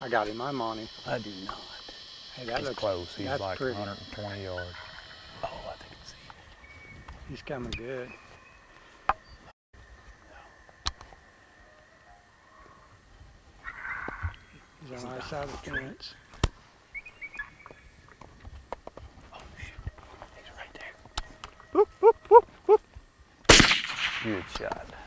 I got him. I'm on him. I do not. Hey, that He's looks close. He's that's like pretty. 120 yards. Oh, I think it's him. He's coming good. He's on our side of the fence. Oh shoot. He's right there. Good shot.